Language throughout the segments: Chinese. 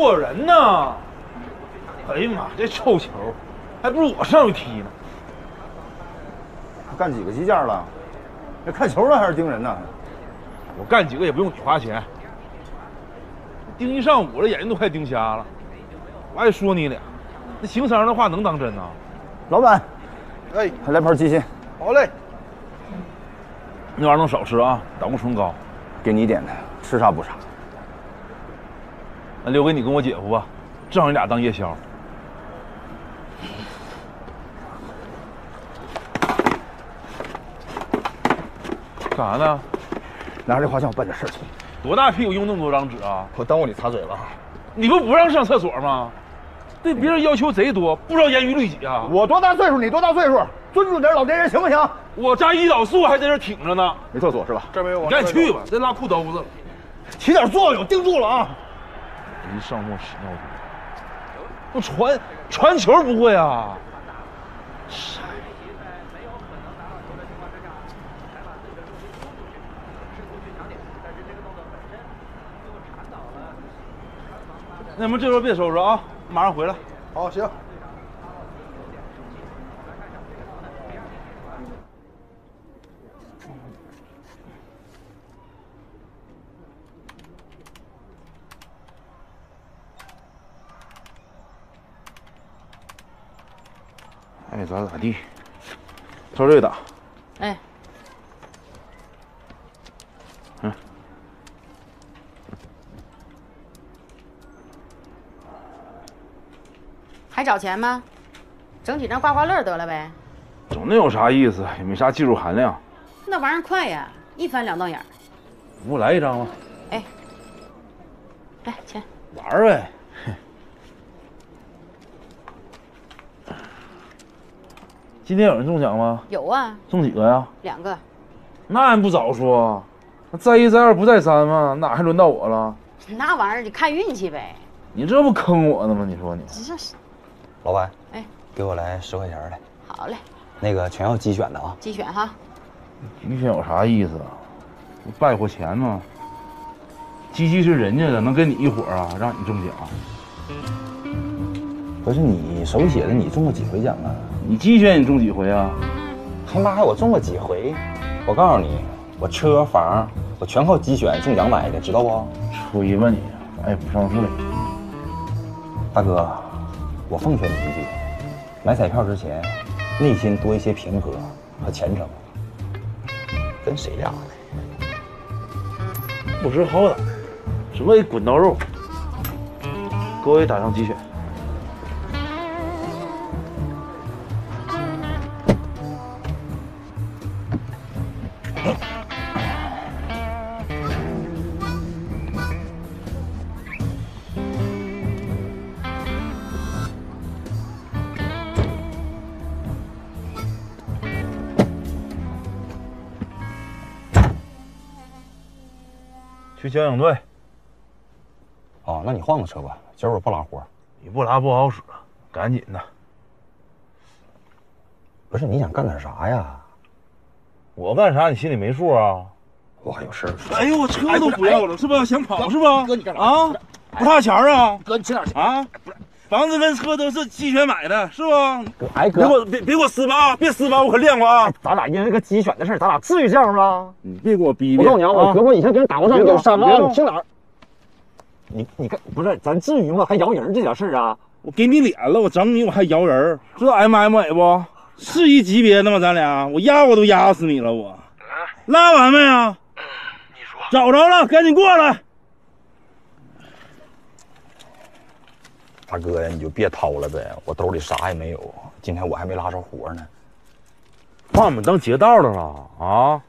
过人呢。哎呀妈，这臭球，还不如我上去踢呢。干几个击架了？那看球呢还是盯人呢？我干几个也不用你花钱，盯一上午了，眼睛都快盯瞎了。我还说你俩，那行商的话能当真呐？老板，哎，还来盘鸡心，好嘞。那玩意儿能少吃啊，胆固醇高。给你点的，吃啥补啥。那留给你跟我姐夫吧，正好你俩当夜宵。干啥呢？拿着这画像我办点事儿去。多大屁股用那么多张纸啊？我耽误你擦嘴了。你不不让上厕所吗？对别人要求贼多，不知道严于律己啊！我多大岁数，你多大岁数？尊重点老年人行不行？我家胰岛素还在这挺着呢。没厕所是吧？这没有。你赶紧去吧，别拉裤兜子了。起点作用，定住了啊！一上墨屎尿多。我传传球不会啊？那你们这时候别收拾啊，马上回来。好，行。爱咋咋地，朝这个打。哎，嗯，还找钱吗？整几张刮刮乐得了呗。整那有啥意思？也没啥技术含量。那玩意儿快呀，一翻两瞪眼儿。给我来一张吧。哎，来钱。玩儿呗。今天有人中奖吗？有啊，中几个呀？两个。那还不早说？那再一再二不再三吗？哪还轮到我了？那玩意儿得看运气呗。你这不坑我呢吗？你说你。这是。老板，哎，给我来十块钱的。好嘞。那个全要机选的啊。机选哈。机选有啥意思啊？不败火钱吗？机器是人家的，能跟你一伙儿啊？让你中奖？不是你手写的，你中过几回奖啊？你机选你中几回啊？他妈呀，我中过几回？我告诉你，我车房我全靠机选中奖买的，知道不？吹吧你，爱不上税。大哥，我奉劝你一句，买彩票之前，内心多一些平和和虔诚。跟谁俩呢？不识好歹，只为滚刀肉。给我也打上鸡选。去交警队。哦，那你换个车吧，今儿我不拉活。你不拉不好使，赶紧的。不是你想干点啥呀？我干啥你心里没数啊？我还有事儿。哎呦，我车都不要了，是吧？想跑是吧？哥，你干啥啊？不差钱啊？哥，你请点钱啊？房子跟车都是鸡选买的，是吧？哎哥，别给我别别给我撕吧啊！别撕吧，我可练过啊！咱俩因为个鸡犬的事咱俩至于这样吗？你别给我逼逼！我告诉你啊，我胳膊以前给人打过仗，有伤啊！你听哪儿？你你看，不是咱至于吗？还摇人这点事儿啊？我给你脸了，我整你我还摇人，知道 MMA 不？是一级别的吗？咱俩，我压我都压死你了，我。拉完没啊？你说。找着了，赶紧过来。大哥呀，你就别掏了呗，我兜里啥也没有。今天我还没拉着活呢。把我们当劫道的了啊？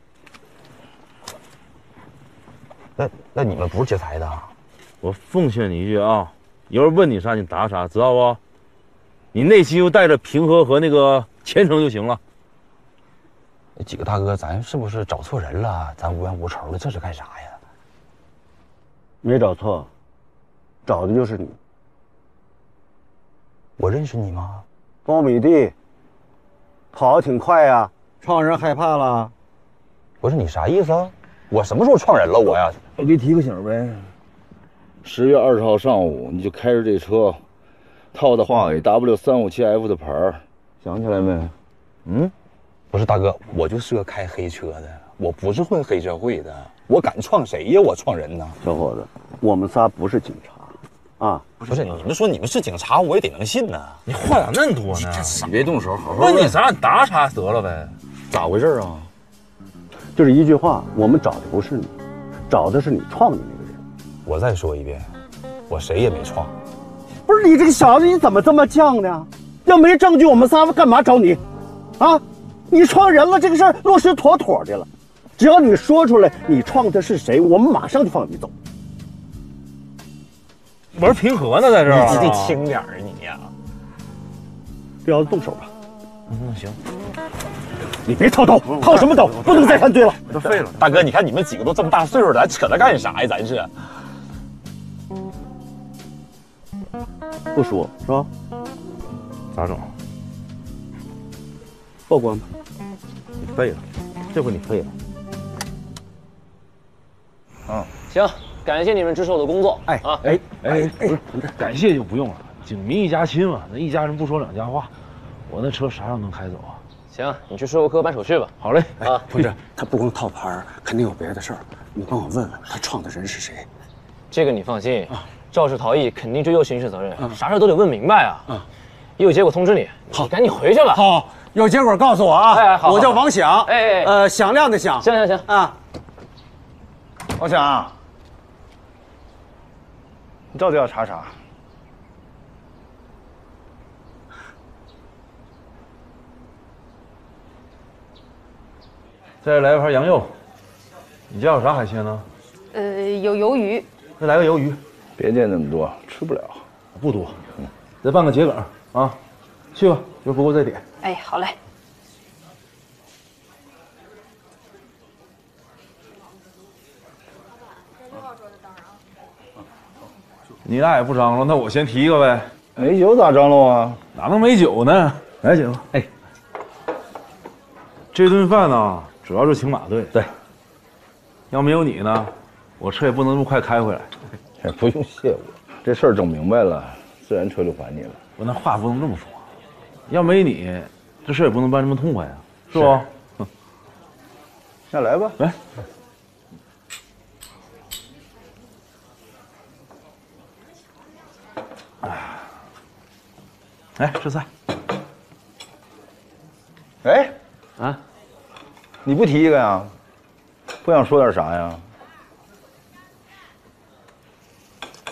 那那你们不是劫财的？我奉劝你一句啊，有人问你啥，你答啥，知道不？你内心又带着平和和那个虔诚就行了。几个大哥，咱是不是找错人了？咱无冤无仇的，这是干啥呀？没找错，找的就是你。我认识你吗？苞米地，跑得挺快呀，撞人害怕了。不是你啥意思啊？我什么时候撞人了？我呀，我给你提个醒呗，十月二十号上午，你就开着这车，套的华为 W 三五七 F 的牌儿，想起来没？嗯，不是大哥，我就是个开黑车的，我不是混黑社会的，我敢撞谁呀？我撞人呢？小伙子，我们仨不是警察，啊，不是，你们说你们是警察，我也得能信呐。你话咋那么多呢？你别动手，好好问你啥，你答啥得了呗。咋回事啊？就是一句话，我们找的不是你，找的是你撞的那个人。我再说一遍，我谁也没撞。不是你这个小子，你怎么这么犟呢？要没证据，我们仨干嘛找你？啊，你撞人了，这个事儿落实妥妥的了。只要你说出来，你撞的是谁，我们马上就放你走。玩平和呢，在这儿。你得轻点儿啊，你呀。彪子，动手吧。嗯，行。你别掏刀，掏什么刀？不能再犯罪了。都废了。大哥，你看你们几个都这么大岁数了，咱扯它干啥呀？咱是。不说是吧？咋整？曝光吧。你废了，这回你废了。啊，行，感谢你们支持我的工作。哎啊，哎哎，不是，感谢就不用了。警民一家亲嘛，那一家人不说两家话。我那车啥时候能开走啊？行，你去税务科办手续吧。好嘞。啊，同志，他不光套牌，肯定有别的事儿。你帮我问问他撞的人是谁。这个你放心，肇事逃逸肯定追究刑事责任，啥事都得问明白啊。嗯，一有结果通知你。好，赶紧回去吧。好，有结果告诉我啊。哎，好，我叫王响。哎哎，呃，响亮的响。行行行啊。王响，你到底要查啥？再来一盘羊肉。你家有啥海鲜呢？呃，有鱿鱼。再来个鱿鱼。别点那么多，吃不了。不多。再办个桔梗啊。去吧，要不够再点。哎，好嘞。你俩也不张罗，那我先提一个呗。没酒咋张罗啊？哪能没酒呢？来姐夫，哎，这顿饭呢，主要是请马队。对，要没有你呢，我车也不能那么快开回来。哎，不用谢我，这事儿整明白了，自然车就还你了。我那话不能这么说，要没你，这事也不能办这么痛快呀，是不？那来吧，来。来吃菜。哎，啊，你不提一个呀？不想说点啥呀？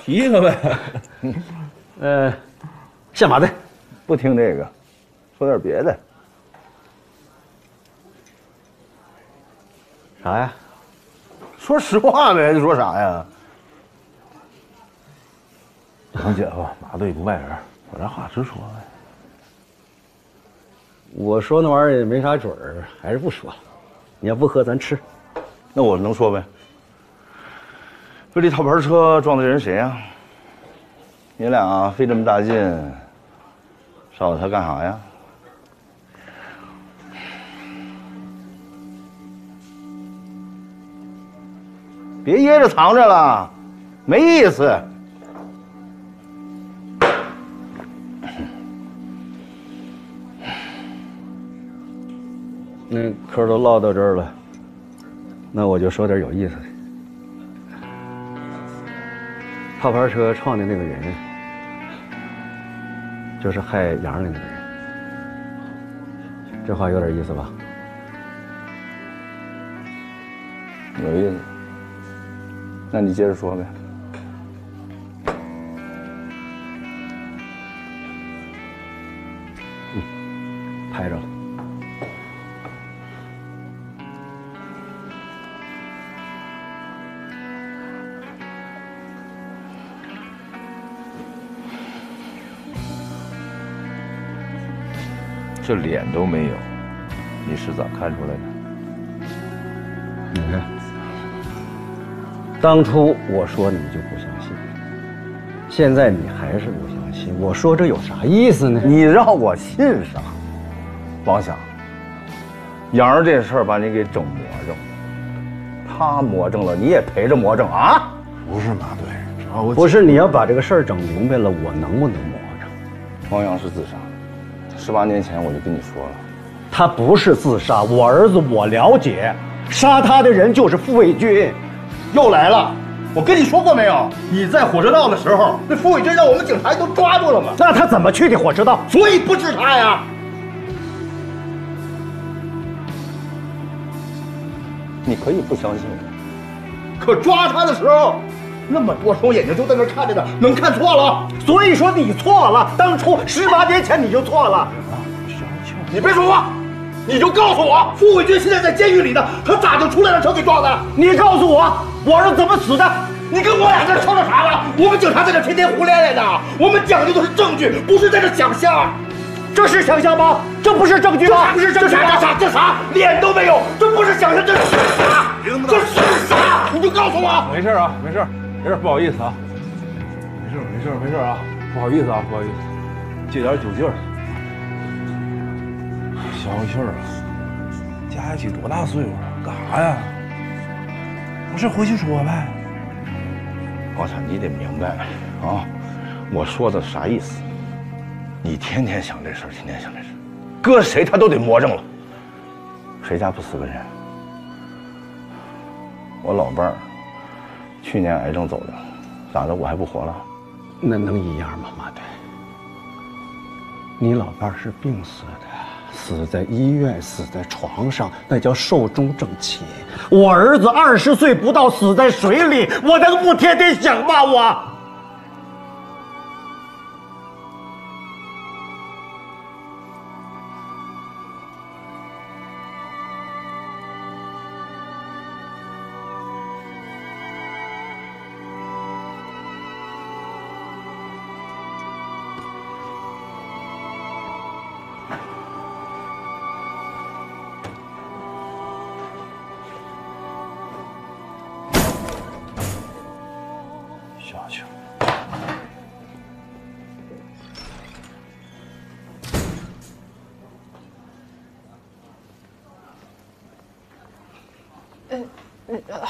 提一个呗。呃，下马队，不听这个，说点别的。啥呀？说实话呗，你说啥呀？王姐夫，马队不外人，我这话直说呗。我说那玩意儿也没啥准儿，还是不说了。你要不喝，咱吃。那我能说呗？这这套牌车撞的人谁呀？你俩费这么大劲，找他干啥呀？别掖着藏着了，没意思。那嗑都唠到这儿了，那我就说点有意思的。套牌车撞的那个人，就是害杨的那个人。这话有点意思吧？有意思。那你接着说呗。这脸都没有，你是咋看出来的？你看，当初我说你就不相信，现在你还是不相信。我说这有啥意思呢？你让我信啥？王想，杨儿这事儿把你给整魔怔了，他魔怔了，你也陪着魔怔啊？不是马队，不是你要把这个事儿整明白了，我能不能魔怔？王阳是自杀，十八年前我就跟你说了，他不是自杀，我儿子我了解，杀他的人就是傅卫军。又来了！我跟你说过没有？你在火车道的时候，那傅伟军让我们警察都抓住了吗，那他怎么去的火车道？所以不是他呀。你可以不相信我，可抓他的时候，那么多双眼睛就在那看着呢，能看错了？所以说你错了，当初十八年前你就错了。你别说话，你就告诉我，傅伟军现在在监狱里呢，他咋就出来让车给撞的？你告诉我，我儿子怎么死的？你跟我俩在这吵吵啥了？我们警察在这天天胡咧咧的，我们讲究的是证据，不是在这想象。这是想象吗？这不是证据吗？不是证据，这啥？这啥？脸都没有，这不是想象，这是啥？这是啥？你就告诉我。没事啊，没事，没事，不好意思啊，没事，没事，啊，不好意思啊，不好意思，借点酒劲儿，消消气儿啊。加一起多大岁数了？干啥呀？不是回去说呗。我操，你得明白啊，我说的啥意思？你天天想这事儿，天天想这事儿，搁谁他都得魔怔了。谁家不死个人？我老伴儿去年癌症走的，咋的？我还不活了？那能一样吗，马队？你老伴是病死的，死在医院，死在床上，那叫寿终正寝。我儿子二十岁不到死在水里，我能不天天想吗？我。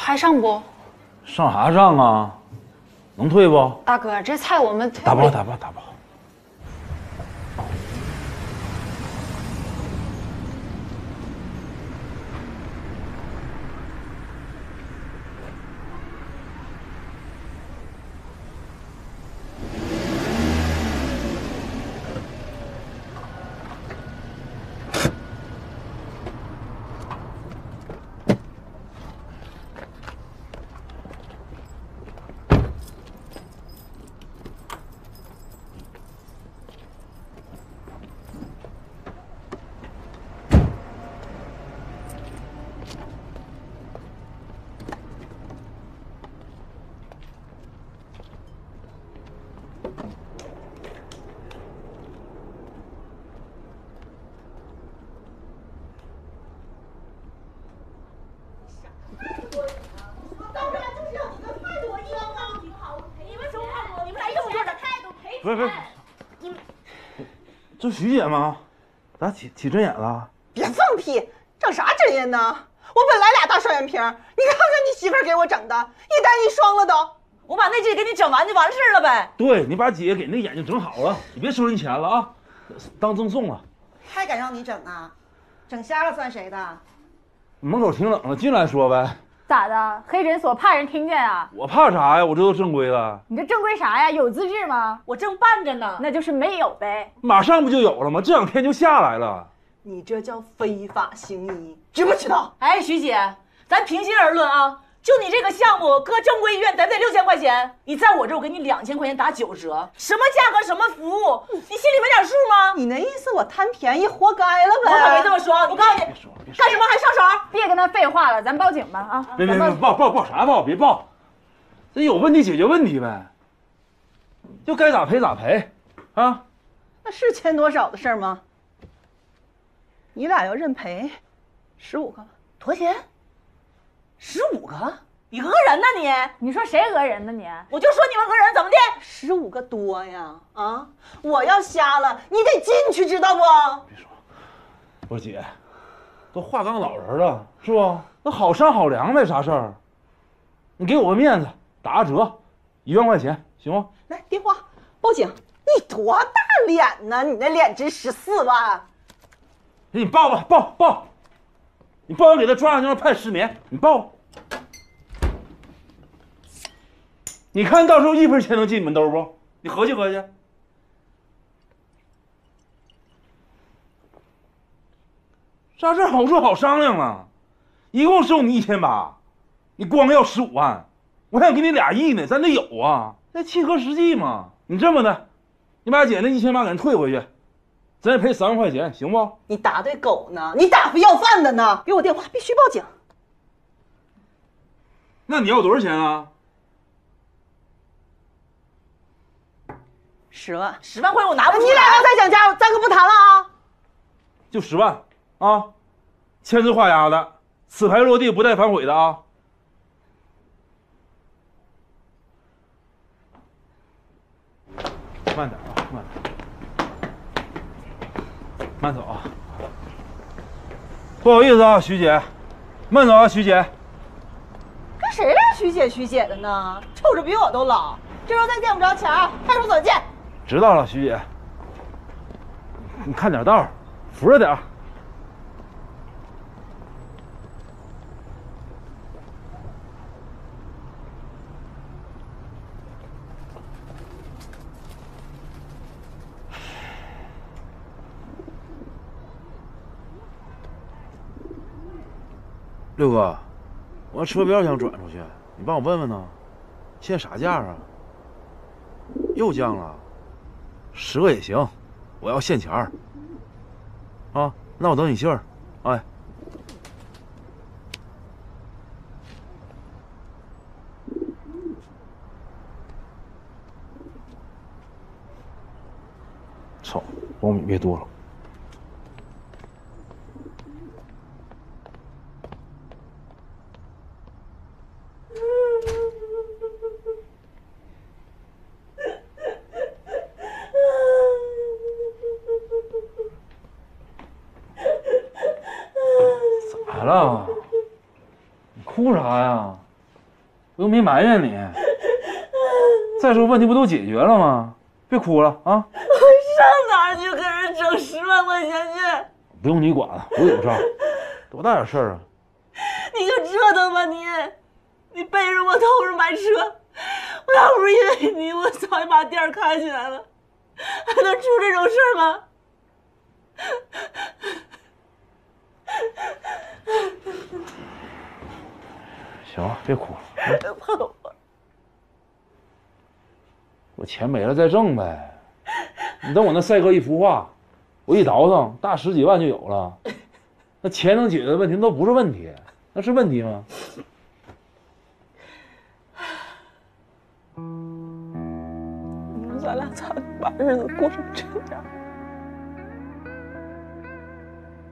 还上不？上啥上啊？能退不？大哥，这菜我们退打包打包打包。不是不是，这徐姐吗？咋起起针眼了？别放屁，长啥针眼呢？我本来俩大双眼皮儿，你看看你媳妇儿给我整的，一单一双了都。我把那针给你整完就完事儿了呗。对你把姐给那眼睛整好了，你别收人钱了啊，当赠送了。还敢让你整啊？整瞎了算谁的？门口挺冷的，进来说呗。咋的？黑诊所怕人听见啊？我怕啥呀？我这都正规了。你这正规啥呀？有资质吗？我正办着呢。那就是没有呗。马上不就有了吗？这两天就下来了。你这叫非法行医，知不知道？哎，徐姐，咱平心而论啊，就你这个项目，搁正规医院得不得六千块钱？你在我这儿，我给你两千块钱打九折，什么价格什么服务，你心里没点数吗？你那意思我贪便宜活该了呗？我可没这么说。我告诉你，干什么还上手？别跟他废话了，咱报警吧啊！别别别报报报啥报？别报，这有问题解决问题呗，就该咋赔咋赔，啊？那是欠多少的事儿吗？你俩要认赔，十五个，多少钱？十五个？你讹人呢你？你说谁讹人呢你？我就说你们讹人，怎么的？十五个多呀！啊，我要瞎了，你得进去，知道不？别说，我说姐，都话刚老人了，是不？那好商好量呗，啥事儿？你给我个面子，打个折，一万块钱行吗？来电话报警。你多大脸呢？你那脸值十四万。你报吧，报报。你报完给他抓上就让判十年。你报。你看到时候一分钱能进你们兜不？你合计合计。啥事好说好商量啊？一共收你一千八，你光要十五万，我还想给你俩亿呢，咱得有啊，那切合实际嘛。你这么的，你把姐那一千八给人退回去，咱也赔三万块钱，行不？你打对狗呢？你打发要饭的呢？给我电话，必须报警。那你要多少钱啊？十万，十万块钱我拿不出来。你俩要再讲价，咱可不谈了啊！就十万啊，签字画押的，此牌落地不带反悔的啊，慢点，慢走啊。不好意思啊，徐姐，慢走啊，徐姐。跟谁俩徐姐徐姐的呢？瞅着比我都老。这时候再见不着钱，派出所见。知道了，徐姐。你看点道，扶着点。六哥，我车标想转出去，你帮我问问呢，现在啥价啊？又降了，十个也行，我要现钱儿。啊，那我等你信儿，哎。操，苞米别多了。咋了？你哭啥呀？我又没埋怨你。再说问题不都解决了吗？别哭了啊！我上哪儿去跟人整十万块钱去？不用你管了，我有账。多大点事儿啊？你就折腾吧你！你背着我偷着买车，我要不是因为你，我早就把店开起来了，还能出这种事儿吗？行了，别哭了。碰我！我钱没了再挣呗。你等我那赛哥一幅画，我一倒腾，大十几万就有了。那钱能解决的问题那都不是问题，那是问题吗？你说咱俩咋把日子过成这样？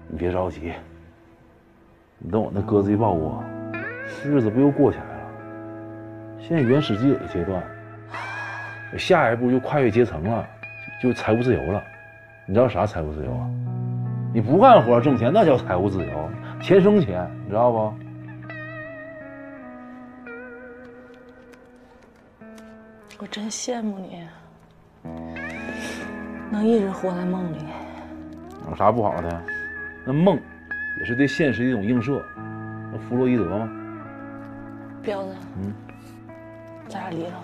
你别着急，你等我那鸽子一抱窝，日子不又过起来了？现在原始积累阶段，下一步就跨越阶层了，就就财务自由了。你知道啥财务自由啊？你不干活挣钱，那叫财务自由，钱生钱，你知道不？我真羡慕你，能一直活在梦里。有啥不好的？那梦也是对现实的一种映射。那弗洛伊德吗？彪子，嗯，咱俩离了。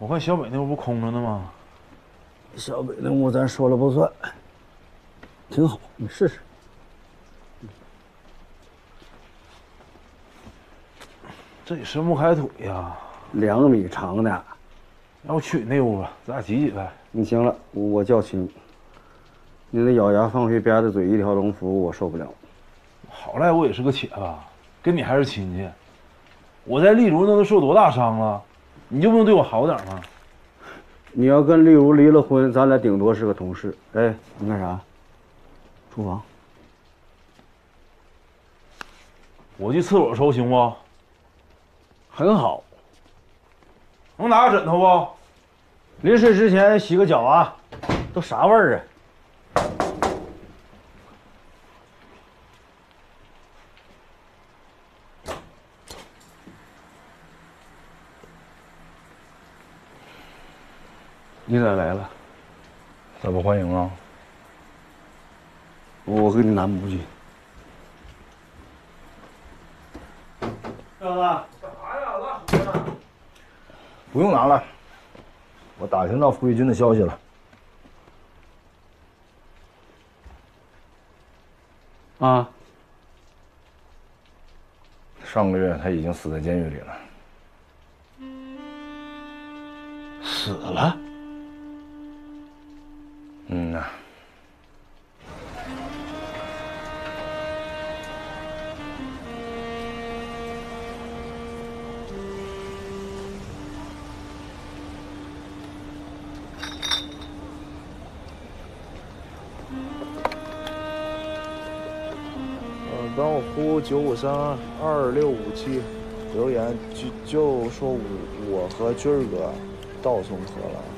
我看小北那屋不空着呢吗？小北那屋咱说了不算，挺好，你试试。这也伸不开腿呀，两米长的。那我去你那屋吧，咱俩挤挤呗。你行了，我我叫亲。你那咬牙放屁吧嗒嘴一条龙服务我受不了。好赖我也是个且子，跟你还是亲戚。我在丽茹那都受多大伤了，你就不能对我好点吗？你要跟丽茹离了婚，咱俩顶多是个同事。哎，你干啥？厨房。我去厕所抽行不？很好。能拿个枕头不？临睡之前洗个脚啊，都啥味儿啊？你咋来了？咋不欢迎啊？我给你拿木具。干啥呀？拉屎呢？不用拿了，我打听到傅玉军的消息了。啊，上个月他已经死在监狱里了。死了？嗯呐。嗯，帮我呼九五三二六五七，留言就就说我我和军儿哥到松河了。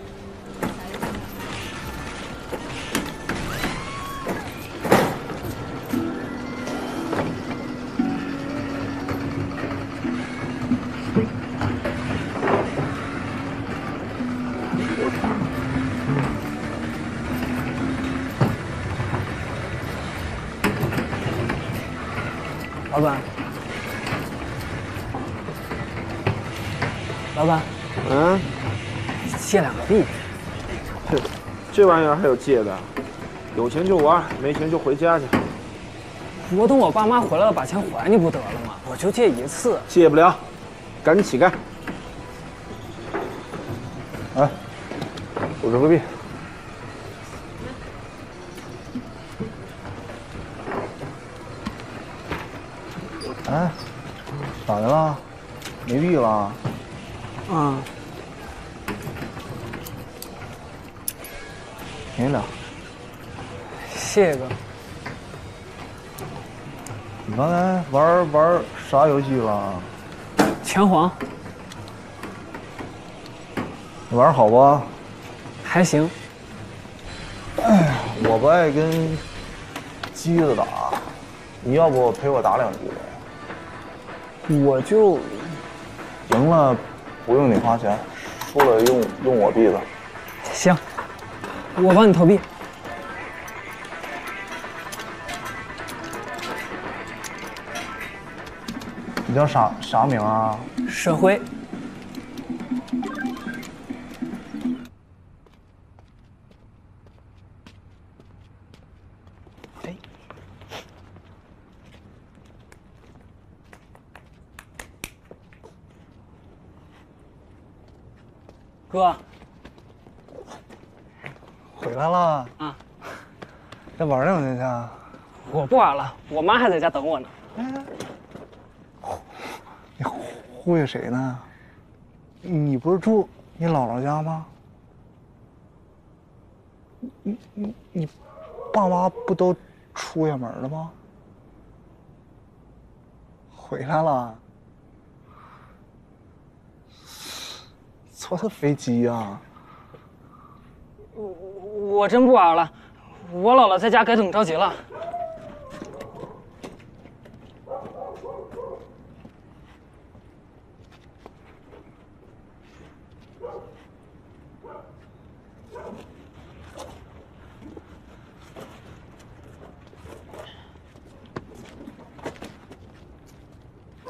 这玩意儿还有借的？有钱就玩，没钱就回家去。我等我爸妈回来了把钱还你不得了吗？我就借一次。借不了，赶紧乞丐。哎，五十个币。游戏了？拳皇你玩好不？还行。哎，我不爱跟机子打，你要不陪我打两局？我就赢了不用你花钱，输了用用我币子。行，我帮你投币。你叫啥啥名啊？社会。哥，回来了啊？再玩两天去啊？我不玩了，我妈还在家等我呢。你忽悠谁呢？你不是住你姥姥家吗？你你你爸妈不都出远门了吗？回来了？坐的飞机呀、我我真不玩了，我姥姥在家该等着急了。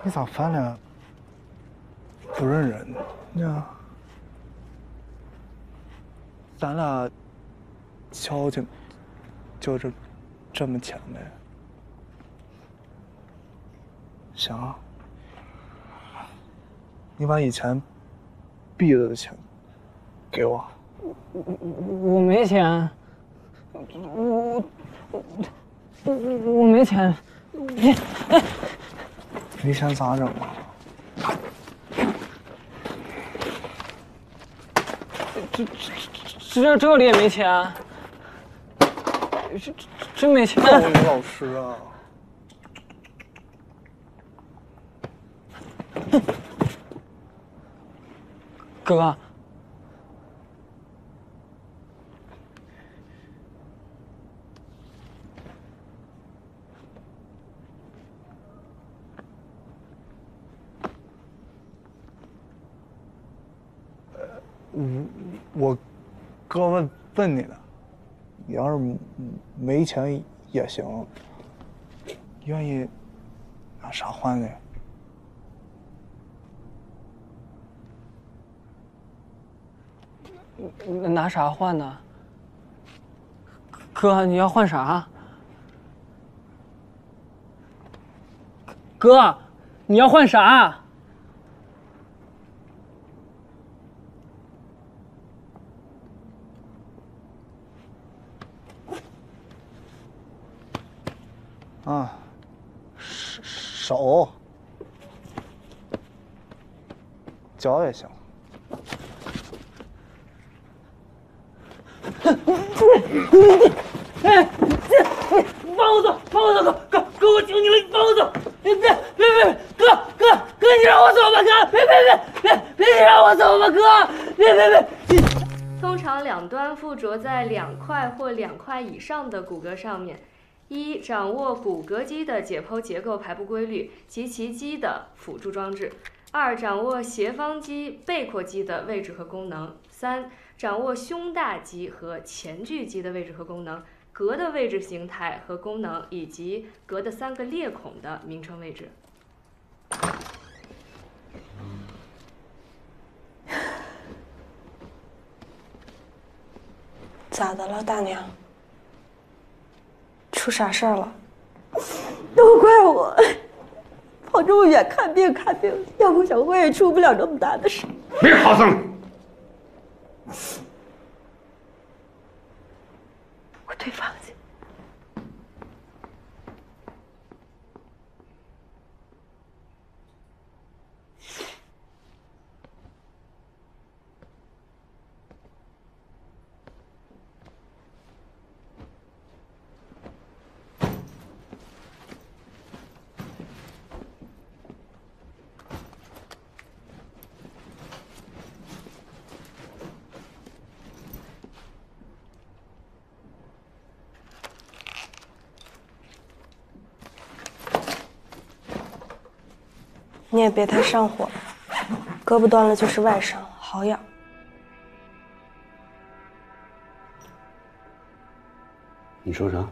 你咋翻脸不认人呢？咱俩交情就这这么浅呗？行啊，你把以前币子的钱给我。我我没钱，我我我我没钱。你哎，没钱咋整啊？这这这这里也没钱，这这真没钱。老师啊，哥，我我哥问问你呢，你要是没钱也行，愿意拿啥换呢？拿啥换呢？哥，你要换啥？哥，你要换啥？啊，手手，脚也行。哎，这，放我走，放我走，哥哥哥，我求你了，你放我走！别别别别，哥哥哥，你让我走吧，哥！别别别别别，你让我走吧，哥！别别别！通常两端附着在两块或两块以上的骨骼上面。一、掌握骨骼肌的解剖结构排布规律及其肌的辅助装置；二、掌握斜方肌、背阔肌的位置和功能；三、掌握胸大肌和前锯肌的位置和功能，膈的位置形态和功能，以及膈的三个裂孔的名称位置。咋的了，大娘？出啥事儿了？都怪我，跑这么远看病看病，要不小慧也出不了这么大的事。别好声！我退房去。你也别太上火了，胳膊断了就是外伤，好养。你说啥？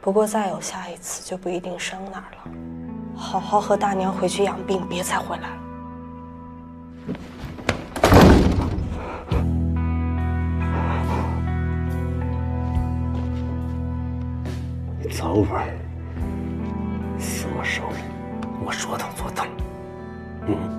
不过再有下一次就不一定伤哪儿了。好好和大娘回去养病，别再回来了。你早晚死我手里，我说到做到。嗯。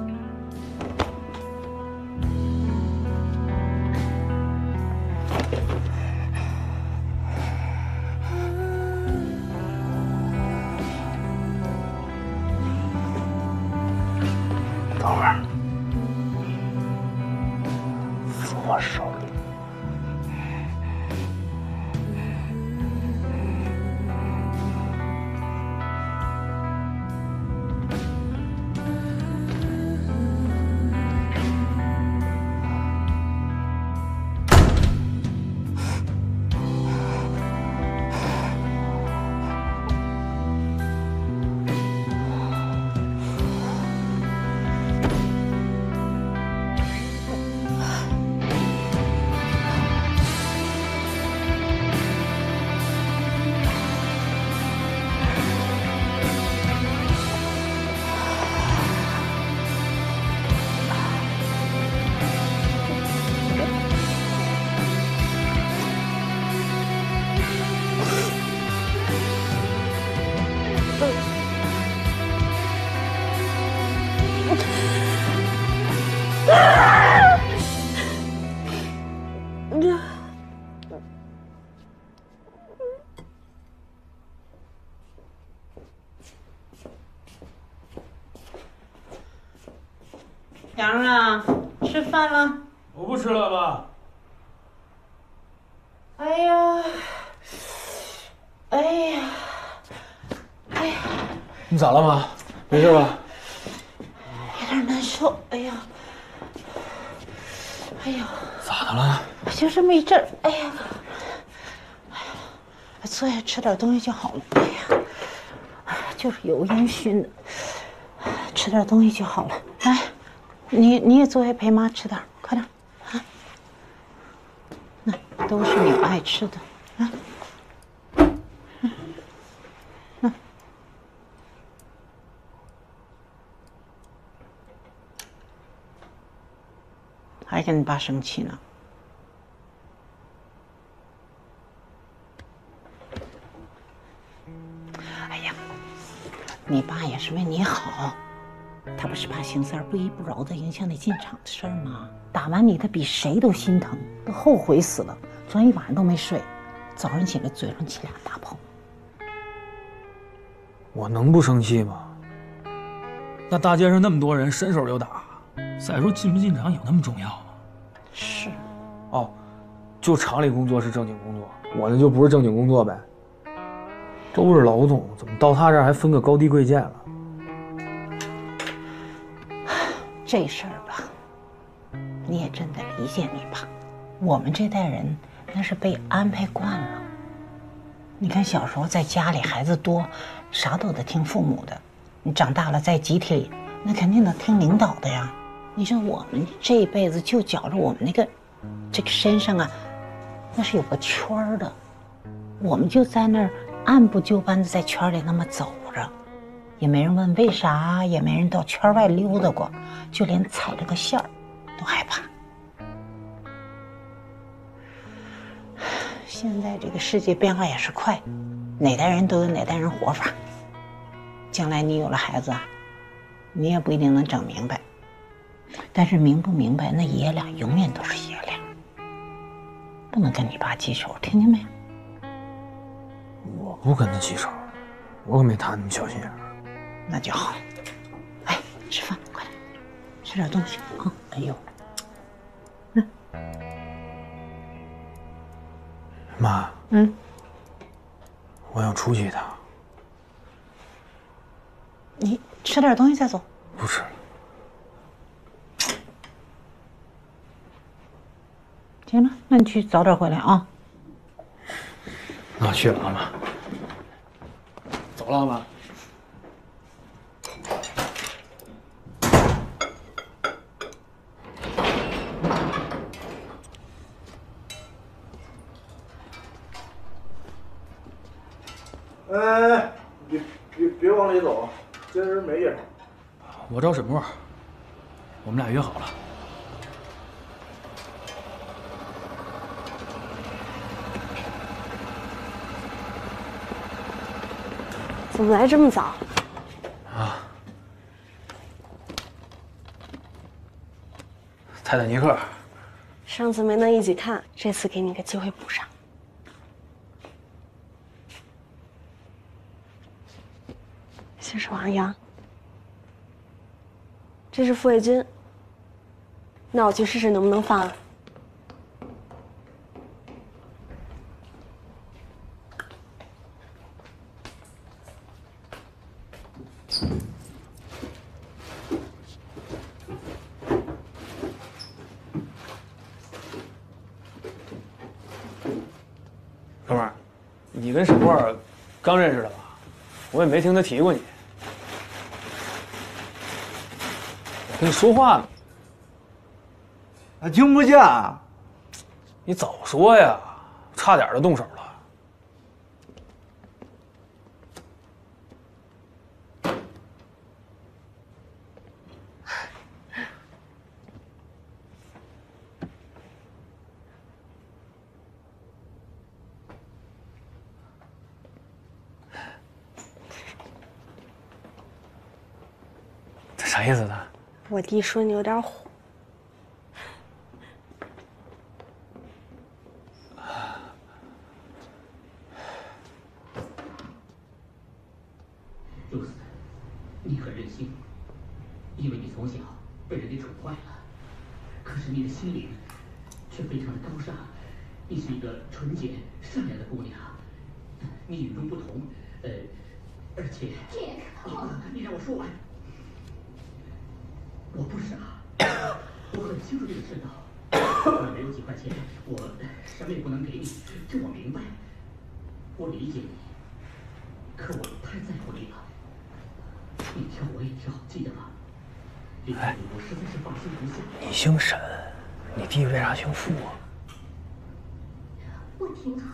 饭了。我不吃了，爸。哎呀，哎呀，哎呀，你咋了妈？没事吧？有点难受。哎呀，哎呀，咋的了？就这么一阵儿。哎呀，哎呀，坐下吃点东西就好了。哎呀，哎呀就是油烟熏的，吃点东西就好了。来，你你也坐下陪妈吃点，快点啊！那都是你爱吃的，来。还跟你爸生气呢？哎呀，你爸也是为你好，他不是怕邢三儿不依不饶的影响你进厂的事儿吗？打完你，他比谁都心疼，都后悔死了，昨天一晚上都没睡，早上起来嘴上起俩大泡。我能不生气吗？那大街上那么多人，伸手就打。再说进不进厂有那么重要吗？是。哦，就厂里工作是正经工作，我那就不是正经工作呗。都是老总，怎么到他这儿还分个高低贵贱了？这事儿吧，你也真得理解你爸。我们这代人那是被安排惯了。你看小时候在家里孩子多，啥都得听父母的；你长大了在集体里，那肯定得听领导的呀。你说我们这一辈子就觉着我们那个这个身上啊，那是有个圈儿的，我们就在那儿按部就班的在圈里那么走，也没人问为啥，也没人到圈外溜达过，就连踩着个线儿都害怕。现在这个世界变化也是快，哪代人都有哪代人活法。将来你有了孩子，你也不一定能整明白。但是明不明白，那爷俩永远都是爷俩，不能跟你爸记仇，听见没？我不跟他记仇，我可没他那么小心眼。那就好。哎，吃饭，快点，吃点东西啊！哎呦，妈，嗯，我要出去一趟。你吃点东西再走。不吃了。行了，那你去早点回来啊。那我去了，啊妈。走了，啊妈。哎，别别别往里走，今儿没影。我找沈墨，我们俩约好了。怎么来这么早？啊，泰坦尼克。上次没能一起看，这次给你个机会补上。这是王阳，这是傅卫军。那我去试试能不能放。哥们儿，你跟沈墨刚认识的吧？我也没听他提过你。我跟你说话呢。啊，听不见。你早说呀！差点就动手了。这啥意思呢？我弟说你有点火。露丝，你很任性，因为你从小被人给宠坏了。可是你的心灵却非常的高尚，你是一个纯洁善良的姑娘，你与众不同，呃，而且这也可好？你让我说完。我不傻，我很清楚这个世道。我没有几块钱，我什么也不能给你，这我明白，我理解你。可我太在乎你了，你挑我也挑，记得吧？哎，我实在是放心不下。你姓沈，你弟为啥姓付啊？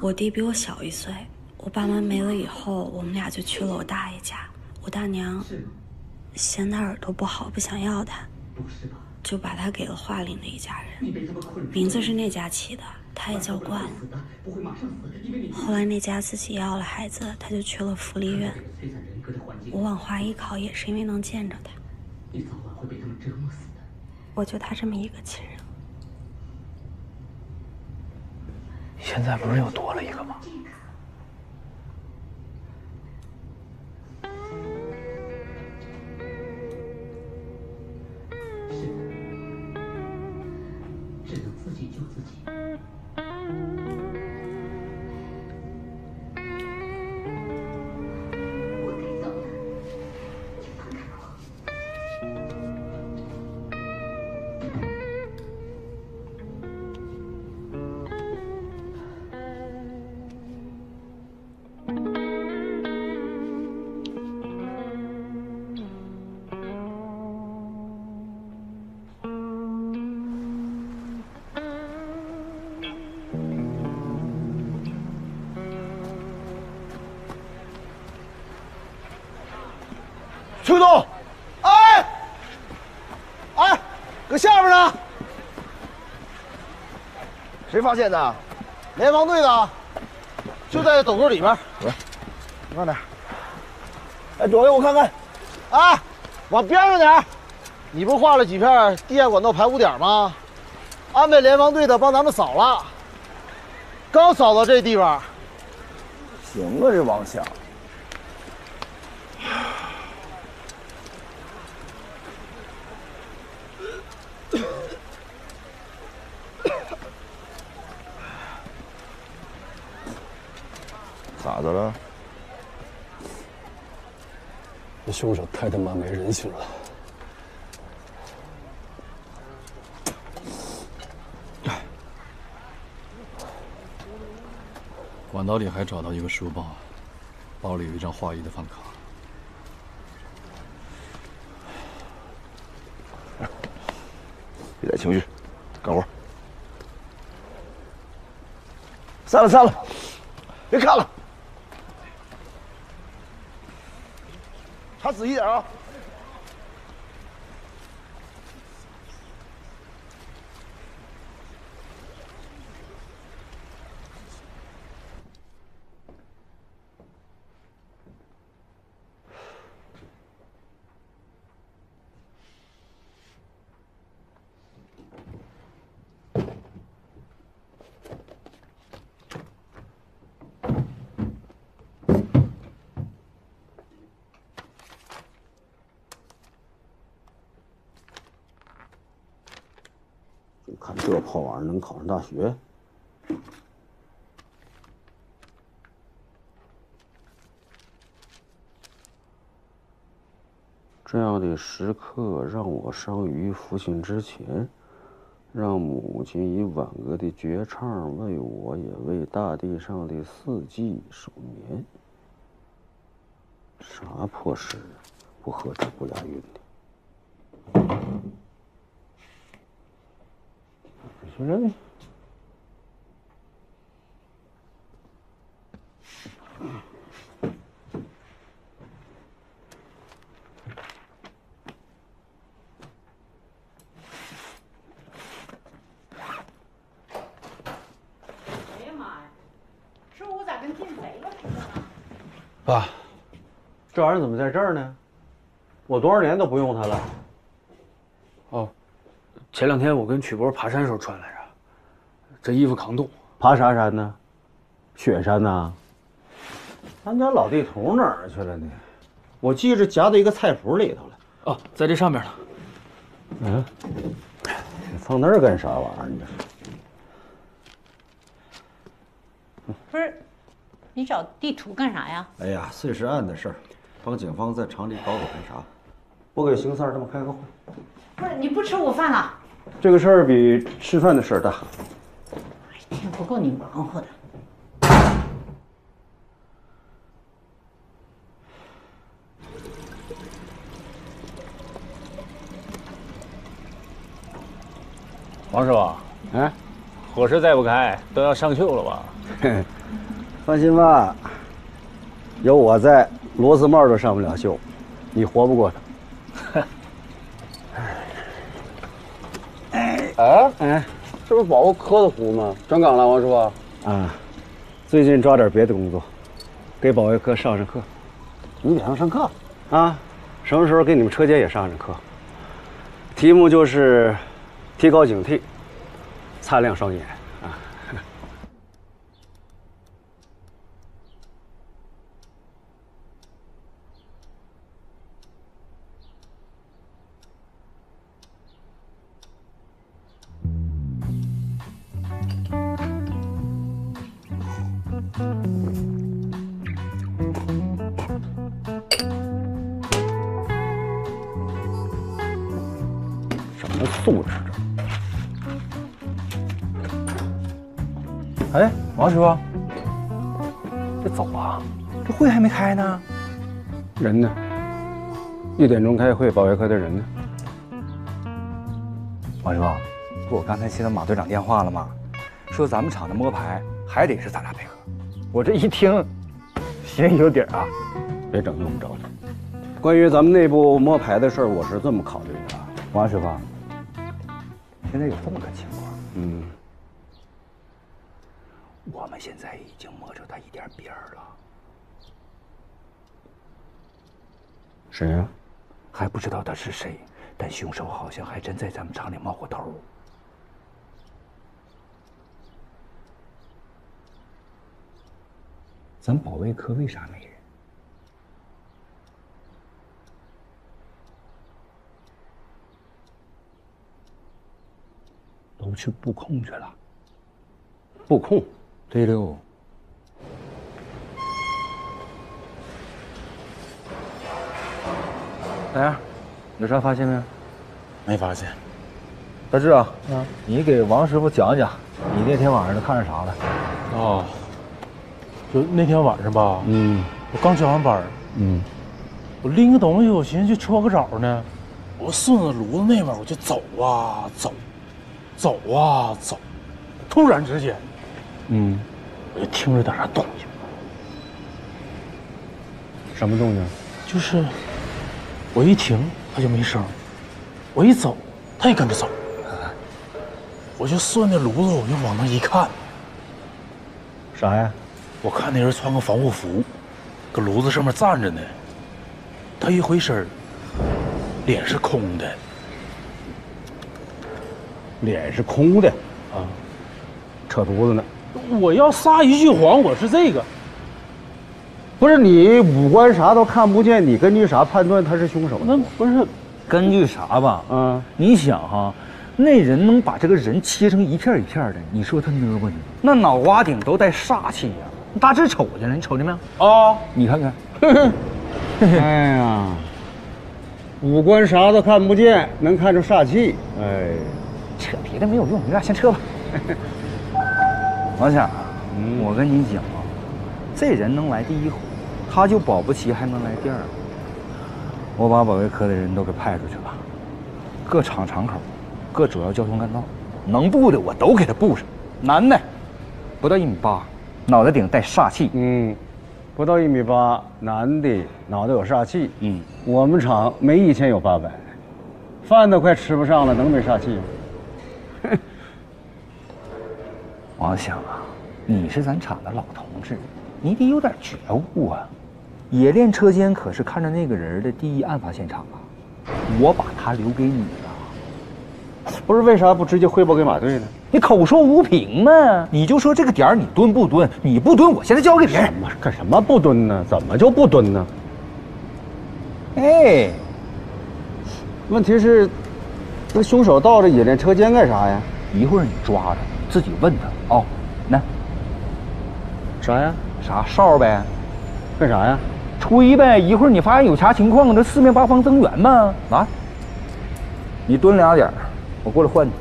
我弟比我小一岁，我爸妈没了以后，我们俩就去了我大爷家。我大娘嫌他耳朵不好，不想要他，就把他给了桦林的一家人，名字是那家起的，他也叫惯了。后来那家自己要了孩子，他就去了福利院。我往华医考也是因为能见着他，你早晚会被他们折磨死的。我就他这么一个亲人。现在不是又多了一个吗？呢。谁发现的？联防队的，就在斗柜里边。你慢点。哎，左右我看看。啊，往边上点。你不是画了几片地下管道排污点吗？安排联防队的帮咱们扫了。刚扫到这地方。行啊，这王想。咋的了？这凶手太他妈没人性了！管道里还找到一个书包，包里有一张华谊的饭卡。别带情绪，干活。散了散了，别看了，仔细点啊！就这玩意儿能考上大学？这样的时刻，让我伤于父亲之前，让母亲以挽歌的绝唱为我，也为大地上的四季守眠。啥破诗，不合这不押韵的。学人。哎呀妈呀，这屋咋跟进贼了似的呢？爸，这玩意儿怎么在这儿呢？我多少年都不用它了。哦，前两天我跟曲波爬山时候穿来着，这衣服扛冻。爬啥山呢？雪山呐？咱家老地图哪儿去了呢？我记着夹在一个菜谱里头了。哦，在这上面呢。嗯，你放那儿干啥玩意儿？你这是？不是，你找地图干啥呀？哎呀，碎尸案的事儿，帮警方在厂里搞搞排查。我给邢三儿他们开个会。不是你不吃午饭了？这个事儿比吃饭的事儿大。一天不够你忙活的。王师傅，哎，火车再不开，都要上锈了吧？嘿，放心吧，有我在，螺丝帽都上不了锈，你活不过他。哎哎，这不是保护科的胡吗？转岗了，王师傅。啊，最近抓点别的工作，给保卫科上上课。你给他们上课？啊，什么时候给你们车间也上上课？题目就是提高警惕，擦亮双眼一点钟开会，保卫科的人呢？王师傅，不，我刚才接到马队长电话了吗？说咱们厂的摸排还得是咱俩配合。我这一听，心里有底儿啊。别整用不着的。关于咱们内部摸排的事儿，我是这么考虑的。王师傅，现在有这么个情况，嗯，我们现在已经摸着他一点边儿了。谁呀、还不知道他是谁，但凶手好像还真在咱们厂里冒过头。咱保卫科为啥没人？都去布控去了。布控，对溜。咋样？有啥发现没？没发现。大志啊，你给王师傅讲讲，你那天晚上都看着啥了？哦，就那天晚上吧，嗯，我刚交完班，嗯，我拎个东西，我寻思去搓个澡呢，我顺着炉子那边我就走啊走，走啊走，突然之间，嗯，我就听着点啥动静，什么动静？就是我一停他就没声，我一走他也跟着走，我就顺着炉子我就往那一看，啥呀？我看那人穿个防护服，搁炉子上面站着呢。他一回身，脸是空的，脸是空的啊，扯犊子呢。我要撒一句谎，我是这个。不是你五官啥都看不见，你根据啥判断他是凶手？那不是根据啥吧？嗯，你想哈，那人能把这个人切成一片一片的，你说他呢不呢？那脑瓜顶都带煞气呀、大致瞅见了，你瞅见没有？啊，你看看。哎呀，五官啥都看不见，能看出煞气。哎，扯别的没有用，你俩先撤吧。王想，我跟你讲啊，这人能来第一回，他就保不齐还能来第二个。我把保卫科的人都给派出去了，各厂厂口、各主要交通干道，能布的我都给他布上。男的，不到一米八，脑袋顶带煞气。嗯，不到一米八，男的，脑袋有煞气。嗯，我们厂没一千有八百，饭都快吃不上了，能没煞气吗？王想啊，你是咱厂的老同志，你得有点觉悟啊！冶炼车间可是看着那个人的第一案发现场啊，我把他留给你了。不是为啥不直接汇报给马队呢？你口说无凭嘛？你就说这个点儿你蹲不蹲？你不蹲，我现在交给别人。什么干什么不蹲呢？怎么就不蹲呢？哎，问题是，那凶手到这冶炼车间干啥呀？一会儿你抓他，自己问他哦。来啥呀？啥哨呗？干啥呀？吹呗！一会儿你发现有啥情况，这四面八方增援嘛。啊，你蹲俩点，我过来换你。